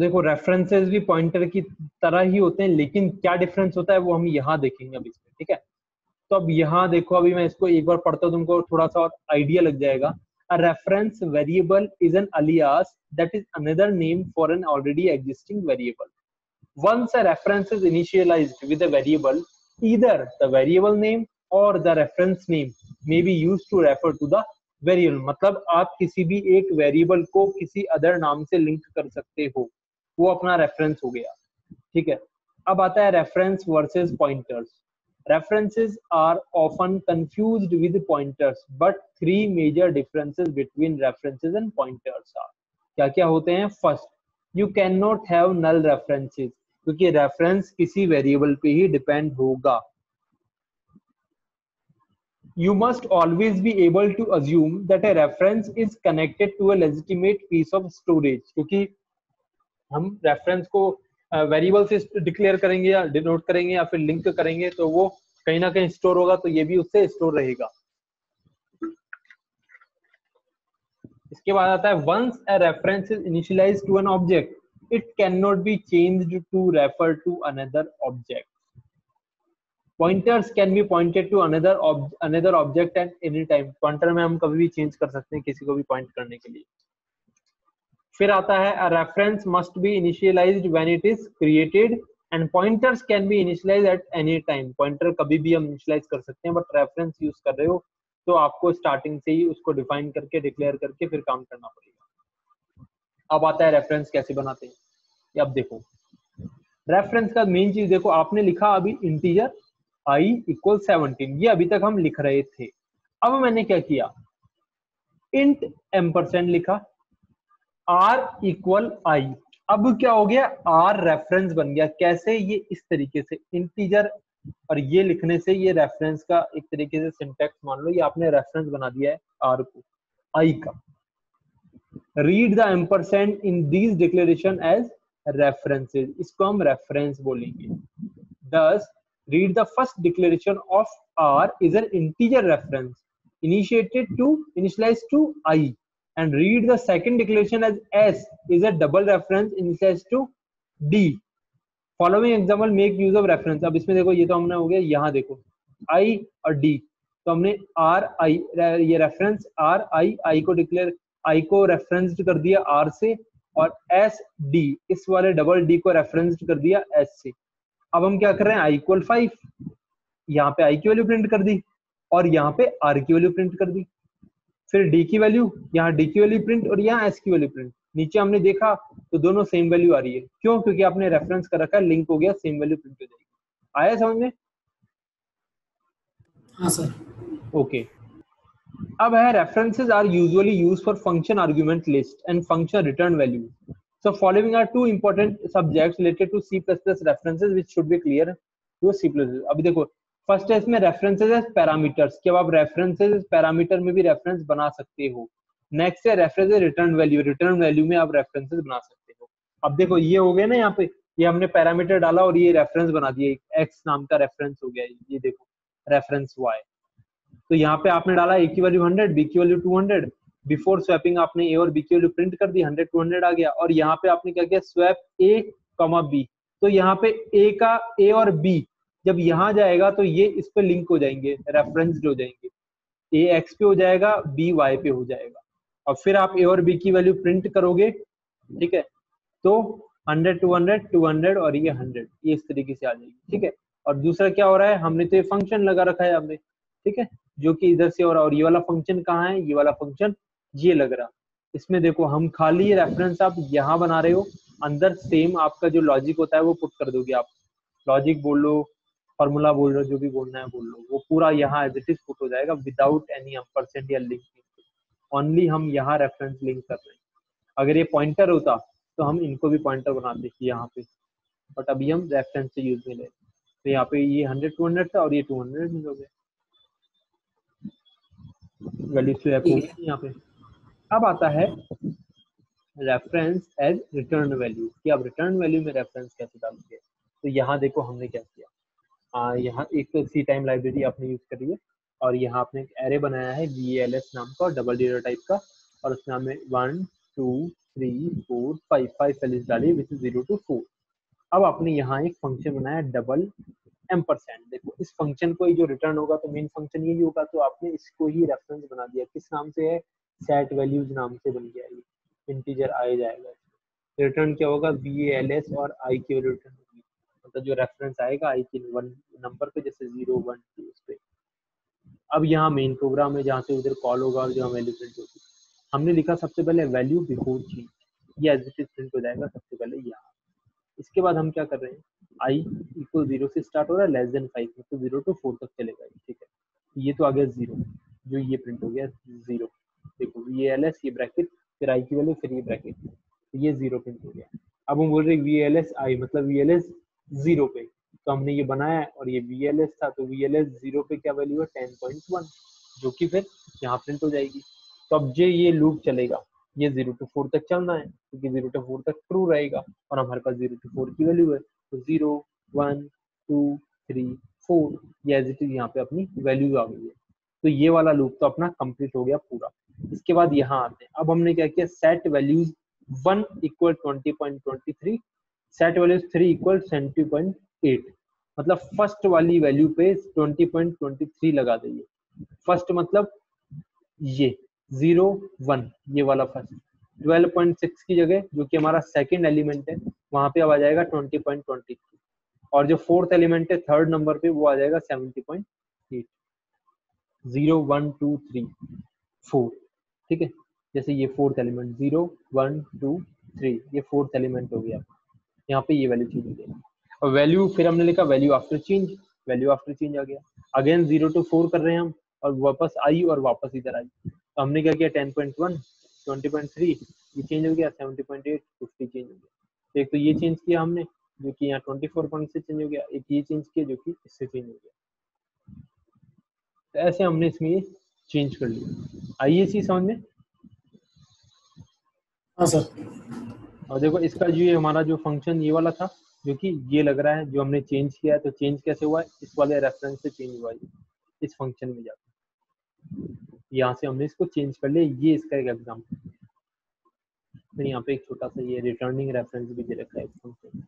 देखो रेफरेंसेस भी पॉइंटर की तरह ही होते हैं, लेकिन क्या डिफरेंस होता है वो हम यहाँ देखेंगे अभी इसमें, ठीक है? तो अब यहाँ देखो, अभी मैं इसको एक बार पढ़ता हूँ, तुमको थोड़ा सा और आइडिया लग जाएगा। A reference variable is an alias that is another name for an already existing variable once a reference is initialise with a variable either the variable name और the reference name may be use to refer to the variable मतलब आप किसी भी एक variable को किसी other नाम से लिंक कर सकते हो। वो अपना रेफरेंस हो गया ठीक है अब आता है reference versus pointers references are often confused with pointers but three major differences between references and pointers are क्या क्या होते हैं first you can not have null references क्योंकि रेफरेंस किसी वेरिएबल पे ही डिपेंड होगा you must always be able to assume that a reference is connected to a legitimate piece of storage क्योंकि हम रेफरेंस को वेरिएबल से डिक्लेयर करेंगे या डिनोट करेंगे या फिर लिंक करेंगे तो वो कहीं ना कहीं स्टोर होगा तो ये भी उससे स्टोर रहेगा। इसके बाद आता है once a reference is initialise to an object it can not be changed to refer to another object pointers can be pointed to another another object at any time pointer में हम कभी भी change कर सकते हैं किसी को भी पॉइंट करने के लिए। फिर आता है reference must be initialised when it is created and pointers can be initialise at any time pointer कभी भी हम इनिशियलाइज कर सकते हैं बट रेफरेंस यूज़ कर रहे हो तो आपको स्टार्टिंग से ही उसको डिफाइन करके डिक्लेयर करके फिर काम करना पड़ेगा। अब आता है रेफरेंस कैसे बनाते हैं? अब देखो। रेफरेंस का मेन चीज़ देखो, आपने लिखा अभी इंटीजर आई इक्वल सेवनटीन ये अभी तक हम लिख रहे थे। अब मैंने क्या किया? इंट एम परसेंट लिखा। आर इक्वल आई अब क्या हो गया? आर रेफरेंस बन गया। कैसे ये इस तरीके से इंटीजर और ये लिखने से ये रेफरेंस का एक तरीके से सिंटेक्स मान लो, ये आपने रेफरेंस बना दिया है आर को। आई का। Read the ampersand in these declaration as references इसको हम रेफरेंस बोलेंगे। Thus read the first declaration of R is an integer reference initiated to initialise to I and read the second declaration as S is a double reference initialized to D. Following example make use of reference. अब इसमें देखो ये तो हमने हो गया यहाँ देखो I और D तो हमने R I ये रेफरेंस R I I को डिक्लेयर I को रेफरेंस कर दिया R से और S D इस वाले डबल D को रेफरेंस कर दिया S से अब हम क्या कर रहे हैं I इक्वल फाइव यहाँ पे I की वैल्यू प्रिंट कर दी और यहाँ पे R की वैल्यू प्रिंट कर दी फिर डी की वैल्यू यहाँ डी की वैल्यू प्रिंट और यहाँ एस की वैल्यू प्रिंट नीचे हमने देखा तो दोनों सेम वैल्यू आ रही है। क्यों? क्योंकि आपने रेफरेंस कर रखा है लिंक हो गया सेम वैल्यू प्रिंट हो जाएगी। आया समझ में? हाँ सर ओके अब है references are usually used for function argument list and function return value so following are two important subjects related to C++ references which should be clear. To C++ अभी देखो फ़र्स्ट है इसमें references as parameters कि अब आप references parameter में भी reference बना सकते हो। नेक्स्ट है reference return value return value में आप रेफरेंसेस बना सकते हो। अब देखो, ये हो गया ना यहाँ पे, ये हमने पैरामीटर डाला और ये रेफरेंस बना दिया एक्स नाम का रेफरेंस हो गया, ये देखो रेफरेंस वाई तो यहाँ पे आपने डाला ए की वैल्यू हंड्रेड बी की value two hundred before swapping आपने ए और बी की वैल्यू प्रिंट कर दी हंड्रेड टू हंड्रेड आ गया। और यहाँ पे आपने क्या किया? स्वैप ए कॉमा बी तो यहाँ पे ए का ए और बी जब यहाँ जाएगा तो ये इस पे लिंक हो जाएँगे रेफरेंस्ड हो जाएँगे। ए एक्स पे हो जाएगा बी वाई पे हो जाएगा। और फिर आप ए और बी की वैल्यू प्रिंट करोगे, ठीक है? तो 100 200 200 और ये 100 ये इस तरीके से आ जाएगी, ठीक है? और दूसरा क्या हो रहा है? हमने तो ये फ़ंक्शन लगा रखा है हमने ठीक है? जो कि इधर से हो रहा है, और ये वाला फ़ंक्शन कहाँ है? ये वाला फ़ंक्शन ये लग रहा। इसमें देखो, हम खाली रेफरेंस आप यहाँ बना रहे हो, अंदर सेम आपका जो लॉजिक होता है वो पुट कर दोगे आप। लॉजिक बोल लो फॉर्मूला बोल रहे हो जो भी बोलना है बोल लो। वो पूरा यहाँ एज इट इज़ पुट हो जाएगा विदाउट एनी परसेंट या लिंक ओनली हम यहाँ रेफरेंस लिंक कर रहे हैं। अगर ये पॉइंटर होता तो हम इनको भी पॉइंटर बनाते यहाँ पे। बट अभी हम रेफरेंस से यूज़ में ले तो यहाँ पे ये हंड्रेड टू हंड्रेड था और ये टू हंड्रेड हो गया। वैल्यू स्वैप हो। गई यहाँ पे। अब आता है रेफरेंस एज रिटर्न वैल्यू कि आप रिटर्न वैल्यू में रेफरेंस कैसे डालोगे? तो यहाँ देखो हमने क्या किया। यहाँ एक सी टाइम लाइब्रेरी आपने यूज़ करी है और यहाँ आपने एक एरे बनाया है वी एल एस नाम का डबल ज़ीरो टाइप का और उसमें हमें one two three four five five values डाली which is zero two four अब आपने यहाँ एक फ़ंक्शन बनाया डबल एम परसेंट देखो, इस फ़ंक्शन को ही जो रिटर्न होगा तो मेन फ़ंक्शन यही होगा तो आपने इसको ही रेफरेंस बना दिया। किस नाम से है? सेट वैल्यूज़ नाम से बन गया ये। इंटीजर आ जाएगा। रिटर्न क्या होगा? वी एल एस और आई की वैल्यू रिटर्न मतलब जो रेफरेंस आएगा आई की वन नंबर पे जैसे ज़ीरो वन टू उस पे। अब यहाँ मेन प्रोग्राम है जहाँ से उधर कॉल होगा और जहाँ वैल्यू प्रिंट होगी हमने लिखा सबसे पहले वैल्यू बिफोर चेंज ये एज इट इज़ प्रिंट हो जाएगा सबसे पहले यहाँ। इसके बाद हम क्या कर रहे हैं? आई इक्वल ज़ीरो से स्टार्ट हो रहा है लेस देन फाइव तो ज़ीरो टू फोर तक चलेगा ठीक है? ये तो आ गया ज़ीरो जो ये प्रिंट हो गया ज़ीरो देखो वी एल एस ये ब्रैकेट फिर आई की वैल्यू फिर ये ब्रैकेट ये ज़ीरो प्रिंट हो गया। अब हम बोल रहे वी एल एस आई मतलब वी एल एस ज़ीरो पे। तो हमने ये बनाया और ये एस था तो वी एल ज़ीरो पे क्या वैल्यू है? टेन पॉइंट वन जो कि फिर यहाँ प्रिंट हो जाएगी। तो अब जो ये लूप चलेगा। ये ज़ीरो टू फोर तक चलना है, क्योंकि ज़ीरो टू फोर तक ट्रू रहेगा और हमारे पास ज़ीरो टू फोर की वैल्यू है। तो zero one two three four ये एज इट इज़ यहाँ पे अपनी वैल्यू आ गई है। तो ये वाला लूप तो अपना कंप्लीट हो गया पूरा। इसके बाद यहाँ आते हैं। अब हमने क्या किया? Set values one equal twenty point twenty three set values three equal seventy point eight मतलब फ़र्स्ट वाली वैल्यू पे ट्वेंटी पॉइंट ट्वेंटी थ्री लगा देंगे। फ़र्स्ट मतलब ये ज़ीरो वन ये वाला फ़र्स्ट ट्वेल्व पॉइंट सिक्स की जगह, जो कि हमारा सेकेंड एलिमेंट है, वहाँ पे अब आ जाएगा ट्वेंटी पॉइंट ट्वेंटी थ्री और जो फोर्थ एलिमेंट है थर्ड नंबर पे, वो आ जाएगा seventy point eight zero one two three four ठीक है? जैसे ये fourth element zero one two three ये फोर्थ एलिमेंट हो गया। यहाँ पे ये वैल्यू चेंज हो गया। और वैल्यू फिर हमने लिखा value after change value after change आ गया। अगेन ज़ीरो टू फोर कर रहे हैं हम, और वापस आई और वापस इधर आई। तो हमने क्या किया? Ten point one twenty point three ये चेंज हो गया। Seventy point eight fifty change हो गया। तो एक तो ये चेंज किया हमने, जो कि यहाँ ट्वेंटी फोर पॉइंट से चेंज हो गया। एक ये चेंज किया, जो कि इससे चेंज हो गया। तो ऐसे हमने इसमें चेंज कर लिया। आइए चीज़ समझ में। हाँ सर और देखो, इसका जो ये हमारा जो फ़ंक्शन ये वाला था, जो कि ये लग रहा है, जो हमने चेंज किया है तो चेंज कैसे हुआ है? इस वाले रेफरेंस से चेंज हुआ है। इस फ़ंक्शन में जाकर। यहाँ से हमने इसको चेंज कर लिया। ये इसका एक एग्ज़ाम्पल फिर यहाँ पे एक छोटा सा ये रिटर्निंग रेफरेंस भी दे रखा है इस फ़ंक्शन